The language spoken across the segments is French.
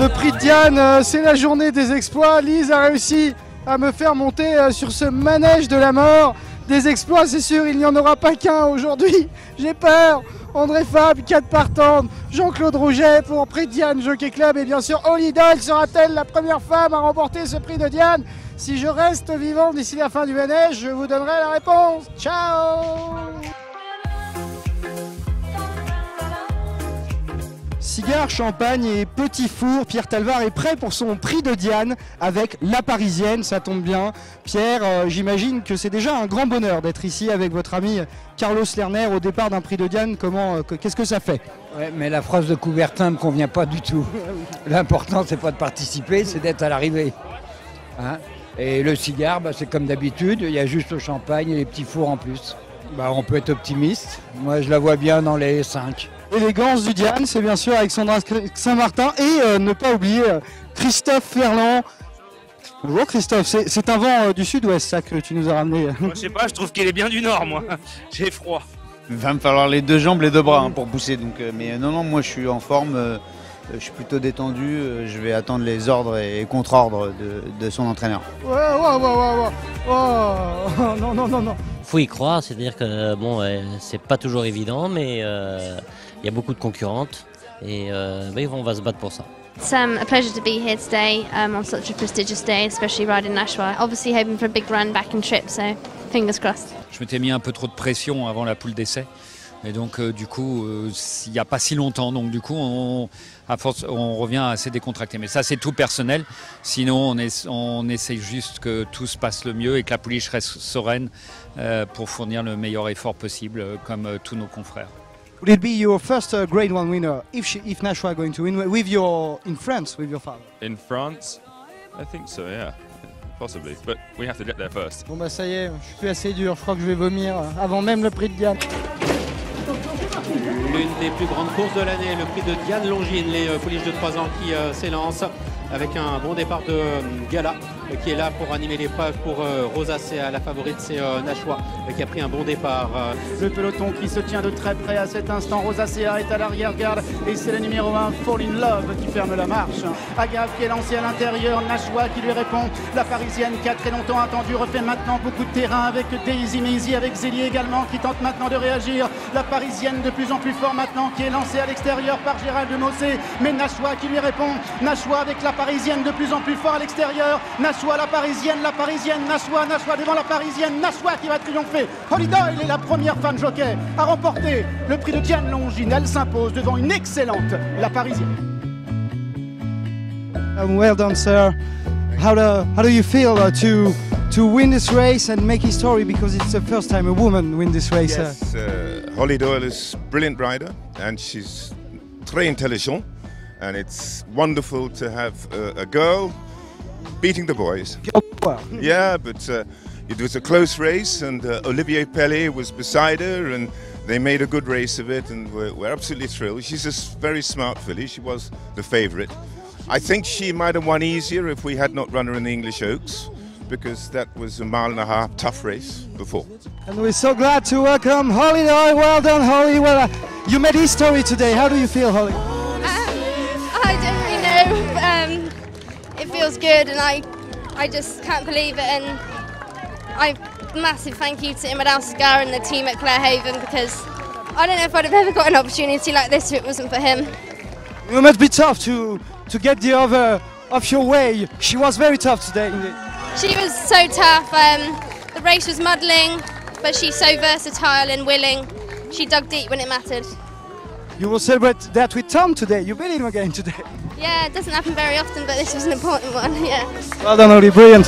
Le prix de Diane, euh, c'est la journée des exploits. Lise a réussi à me faire monter euh, sur ce manège de la mort. Des exploits, c'est sûr, il n'y en aura pas qu'un aujourd'hui. J'ai peur. André Fab, 4 partantes. Jean-Claude Rouget pour prix de Diane Jockey Club. Et bien sûr, Holly Doyle sera-t-elle la première femme à remporter ce prix de Diane? Si je reste vivant d'ici la fin du manège, je vous donnerai la réponse. Ciao Cigare, champagne et petit four, Pierre Talvar est prêt pour son prix de Diane avec la Parisienne, ça tombe bien. Pierre, euh, j'imagine que c'est déjà un grand bonheur d'être ici avec votre ami Carlos Lerner au départ d'un prix de Diane. Comment, euh, que- qu'est-ce que ça fait? Ouais, mais la phrase de Coubertin me convient pas du tout. L'important, c'est pas de participer, c'est d'être à l'arrivée. Hein? Et le cigare, bah, c'est comme d'habitude, il y a juste le champagne et les petits fours en plus. Bah, on peut être optimiste. Moi, je la vois bien dans les 5. Élégance du Diane, c'est bien sûr Alexandra Saint-Martin et euh, ne pas oublier euh, Christophe Ferland. Bonjour Christophe, c'est un vent euh, du sud-ouest ça que tu nous as ramené. Moi, je sais pas, je trouve qu'il est bien du nord, moi. J'ai froid. Il va me falloir les deux jambes, les deux bras hein, pour pousser. Donc, euh, mais euh, non, non, moi je suis en forme, euh, je suis plutôt détendu. euh, je vais attendre les ordres et contre-ordres de, de son entraîneur. Ouais, ouais, ouais, ouais, ouais. Oh, non, non, non, non. Faut y croire, c'est-à-dire que bon, ouais, c'est pas toujours évident, mais euh, il y a beaucoup de concurrentes et euh, mais on va se battre pour ça. It's um, a pleasure to be here today um, on such a prestigious day, especially riding Nashua. Obviously hoping for a big run back and trip, so fingers crossed. Je m'étais mis un peu trop de pression avant la poule d'essai. Et donc, euh, du coup, euh, il n'y a pas si longtemps. Donc, du coup, on, à force, on revient assez décontracté. Mais ça, c'est tout personnel. Sinon, on, est, on essaye juste que tout se passe le mieux et que la pouliche reste sereine euh, pour fournir le meilleur effort possible, euh, comme euh, tous nos confrères. Would it be your first uh, Grade 1 winner if, she, if Nashua are going to win with your, in France, with your father? In France? I think so, yeah. Possibly. But we have to get there first. Bon bah ça y est, je suis plus assez dur, je crois que je vais vomir euh, avant même le prix de Diane. L'une des plus grandes courses de l'année, le prix de Diane Longine, les euh, pouliches de 3 ans qui euh, s'élancent avec un bon départ de euh, Gala euh, qui est là pour animer l'épreuve pour euh, Rosacea. La favorite, c'est Nashua qui a pris un bon départ. Le peloton qui se tient de très près à cet instant. Rosacea est à l'arrière-garde et c'est le numéro 1, Fall in Love, qui ferme la marche. Agave qui est lancé à l'intérieur. Nashua qui lui répond. La parisienne qui a très longtemps attendu refait maintenant beaucoup de terrain avec Daisy Maisy, avec Zélie également qui tente maintenant de réagir. La parisienne de plus en plus fort maintenant qui est lancée à l'extérieur par Gérald de Mossé. Mais Nashua qui lui répond. Nashua avec la parisienne de plus en plus fort à l'extérieur. Nashua la parisienne, la parisienne, Nashua, Nashua devant la parisienne, Nashua qui va triompher. Holly Doyle est la première fan jockey à remporter le prix de Diane Longine. Elle s'impose devant une excellente, la parisienne. Um, well done, sir. How do, how do you feel uh, to to win this race and make history? Because it's the first time a woman win this race? uh? Yes, uh, Holly Doyle is a brilliant rider and she's très intelligent. And it's wonderful to have a, a girl beating the boys. yeah, but uh, it was a close race, and uh, Olivier Pellet was beside her, and they made a good race of it, and we're, we're absolutely thrilled. She's a very smart filly. She was the favourite. I think she might have won easier if we had not run her in the English Oaks, because that was a mile and a half tough race before. And we're so glad to welcome Holly Doyle. Well done, Holly. Well, uh, you made history today. How do you feel, Holly? Feels good, and I, I just can't believe it. And I massive thank you to Imadal Cigar and the team at Clarehaven because I don't know if I'd have ever got an opportunity like this if it wasn't for him. It must be tough to to get the other off your way. She was very tough today. She was so tough. Um, the race was muddling, but she's so versatile and willing. She dug deep when it mattered. You will celebrate that with Tom today. You beat him again today. Yeah, it doesn't happen very often, but this was an important one. Yeah. Well done, Holly. Brilliant.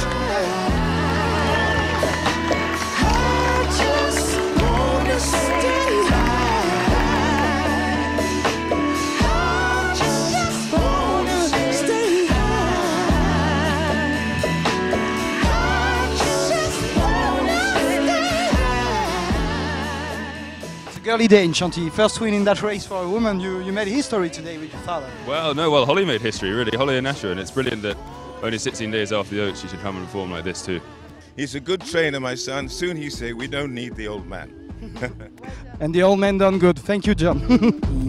Girly in Shanti, first win in that race for a woman. You, you made history today with your father. Well, no, well, Holly made history, really. Holly and Asher, and it's brilliant that only 16 days after the Oaks she should come and perform like this too. He's a good trainer, my son. Soon he say, we don't need the old man. and the old man done good. Thank you, John.